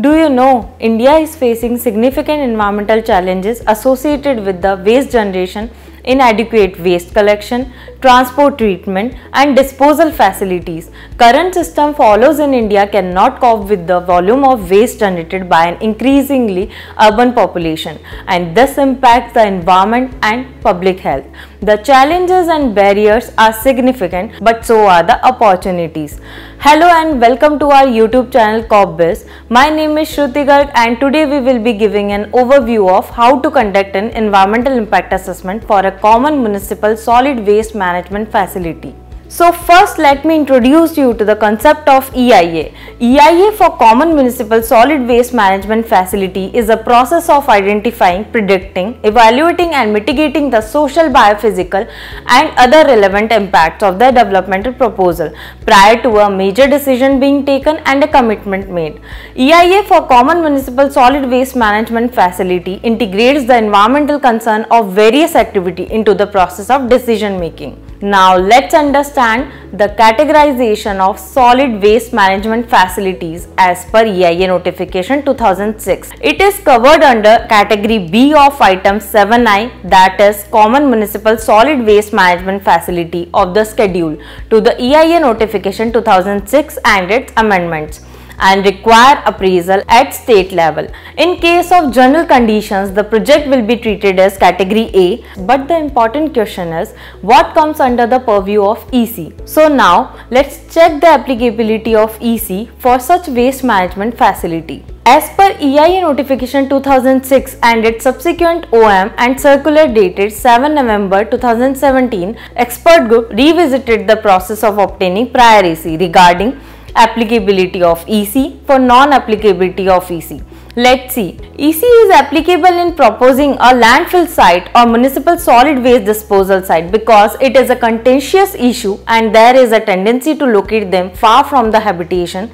Do you know India is facing significant environmental challenges associated with the waste generation, inadequate waste collection, transport treatment and disposal facilities. Current system follows in India cannot cope with the volume of waste generated by an increasingly urban population and this impacts the environment and public health. The challenges and barriers are significant but so are the opportunities. Hello and welcome to our YouTube channel Corpbiz. My name is Shruti Garg and today we will be giving an overview of how to conduct an environmental impact assessment for a common municipal solid waste management facility. So first let me introduce you to the concept of EIA. EIA for Common Municipal Solid Waste Management Facility is a process of identifying, predicting, evaluating and mitigating the social, biophysical and other relevant impacts of the developmental proposal prior to a major decision being taken and a commitment made. EIA for Common Municipal Solid Waste Management Facility integrates the environmental concern of various activity into the process of decision making. Now let's understand the categorization of solid waste management facilities as per EIA notification 2006. It is covered under category B of item 7i that is common municipal solid waste management facility of the schedule to the EIA notification 2006 and its amendments and require appraisal at state level. In case of general conditions, the project will be treated as category A, but the important question is what comes under the purview of EC. So now let's check the applicability of EC for such waste management facility. As per EIA notification 2006 and its subsequent OM and circular dated 7 November 2017, expert group revisited the process of obtaining prior regarding applicability of EC for non-applicability of EC. Let's see. EC is applicable in proposing a landfill site or municipal solid waste disposal site because it is a contentious issue and there is a tendency to locate them far from the habitation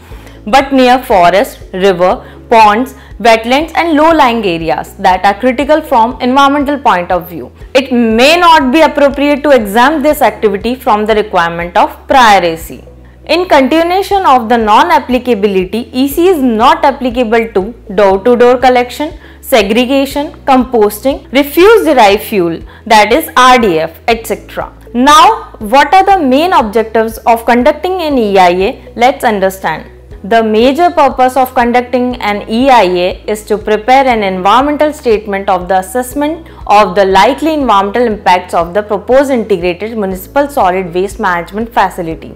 but near forest, river, ponds, wetlands and low-lying areas that are critical from environmental point of view. It may not be appropriate to exempt this activity from the requirement of prior EC. In continuation of the non-applicability, EC is not applicable to door-to-door -door collection, segregation, composting, refuse derived fuel that is RDF etc. Now what are the main objectives of conducting an EIA? Let's understand. The major purpose of conducting an EIA is to prepare an environmental statement of the assessment of the likely environmental impacts of the proposed integrated municipal solid waste management facility.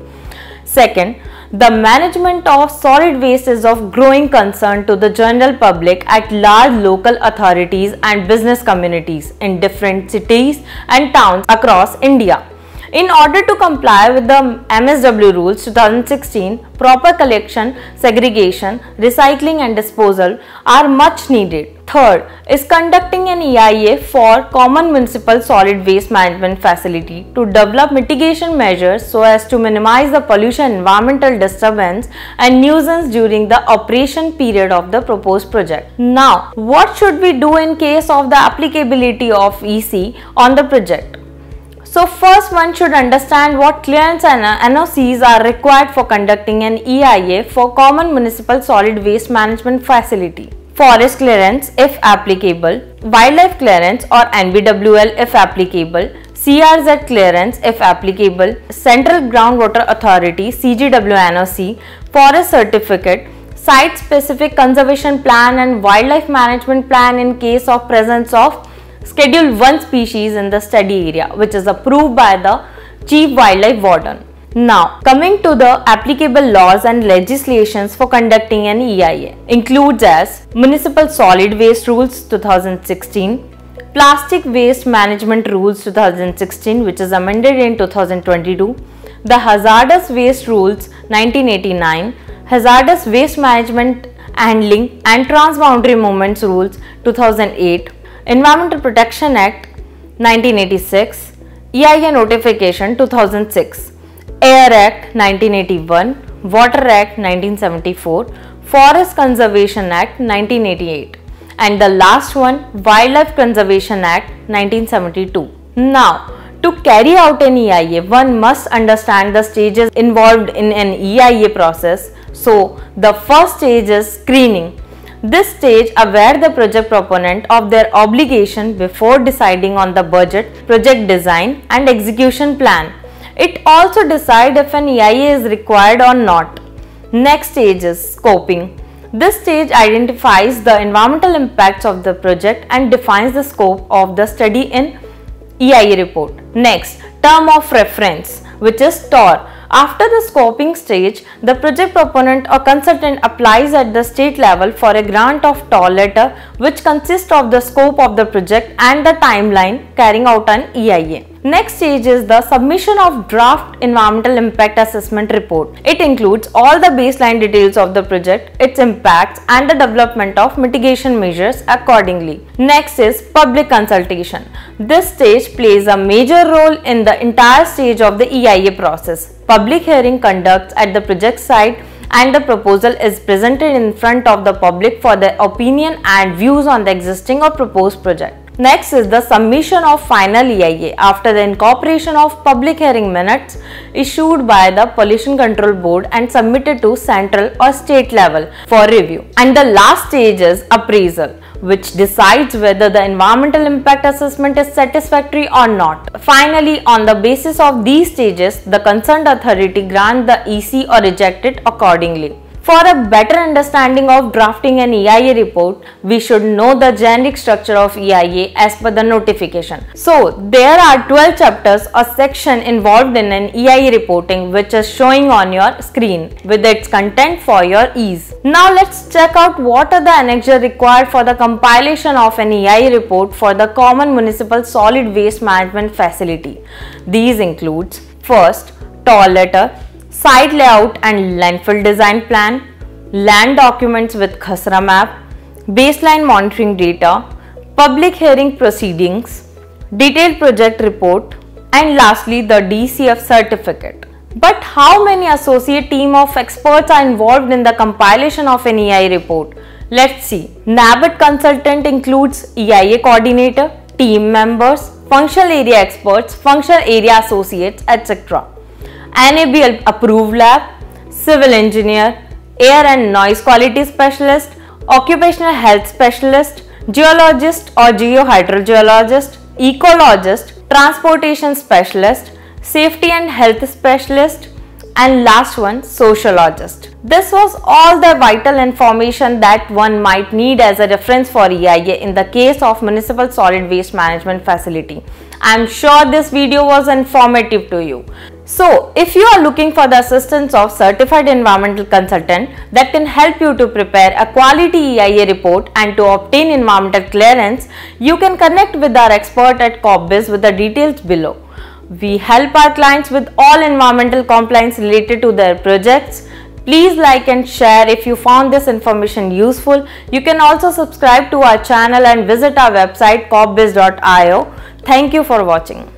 Second, the management of solid waste is of growing concern to the general public at large local authorities and business communities in different cities and towns across India. In order to comply with the MSW rules 2016, proper collection, segregation, recycling and disposal are much needed. Third is conducting an EIA for common municipal solid waste management facility to develop mitigation measures so as to minimize the pollution, environmental disturbance and nuisance during the operation period of the proposed project. Now, what should we do in case of the applicability of EC on the project? So first one should understand what clearance and uh, NOCs are required for conducting an EIA for common municipal solid waste management facility. Forest clearance if applicable, wildlife clearance or NBWL if applicable, CRZ clearance if applicable, Central Groundwater Authority CGW NOC, forest certificate, site specific conservation plan and wildlife management plan in case of presence of Schedule 1 species in the study area which is approved by the Chief Wildlife Warden. Now, coming to the applicable laws and legislations for conducting an EIA includes as Municipal Solid Waste Rules 2016, Plastic Waste Management Rules 2016 which is amended in 2022, the Hazardous Waste Rules 1989, Hazardous Waste Management Handling and Transboundary Movements Rules 2008, Environmental Protection Act 1986, EIA Notification 2006, Air Act 1981, Water Act 1974, Forest Conservation Act 1988 and the last one Wildlife Conservation Act 1972. Now, to carry out an EIA, one must understand the stages involved in an EIA process So the first stage is screening. This stage aware the project proponent of their obligation before deciding on the budget, project design and execution plan. It also decide if an EIA is required or not. Next stage is scoping. This stage identifies the environmental impacts of the project and defines the scope of the study in EIA report. Next, term of reference which is TOR after the scoping stage, the project proponent or consultant applies at the state level for a grant of TOR letter which consists of the scope of the project and the timeline carrying out an EIA. Next stage is the submission of draft environmental impact assessment report. It includes all the baseline details of the project, its impacts and the development of mitigation measures accordingly. Next is public consultation. This stage plays a major role in the entire stage of the EIA process. Public hearing conducts at the project site and the proposal is presented in front of the public for their opinion and views on the existing or proposed project. Next is the submission of final EIA after the incorporation of public hearing minutes issued by the Pollution Control Board and submitted to central or state level for review. And the last stage is appraisal which decides whether the environmental impact assessment is satisfactory or not. Finally, on the basis of these stages, the concerned authority grant the EC or reject it accordingly. For a better understanding of drafting an EIA report, we should know the generic structure of EIA as per the notification. So, there are 12 chapters or section involved in an EIA reporting which is showing on your screen with its content for your ease. Now, let's check out what are the annexures required for the compilation of an EIA report for the common municipal solid waste management facility. These includes first, TOR letter, site layout and landfill design plan, land documents with Khasra map, baseline monitoring data, public hearing proceedings, detailed project report and lastly the DCF certificate. But how many associate team of experts are involved in the compilation of an EIA report? Let's see. NABET consultant includes EIA coordinator, team members, functional area experts, functional area associates, etc. NABL approved lab, civil engineer, air and noise quality specialist, occupational health specialist, geologist or geohydrogeologist, ecologist, transportation specialist, safety and health specialist, and last one sociologist. This was all the vital information that one might need as a reference for EIA in the case of municipal solid waste management facility. I am sure this video was informative to you. So, if you are looking for the assistance of certified environmental consultant that can help you to prepare a quality EIA report and to obtain environmental clearance, you can connect with our expert at Corpbiz with the details below. We help our clients with all environmental compliance related to their projects. Please like and share if you found this information useful. You can also subscribe to our channel and visit our website corpbiz.io. Thank you for watching.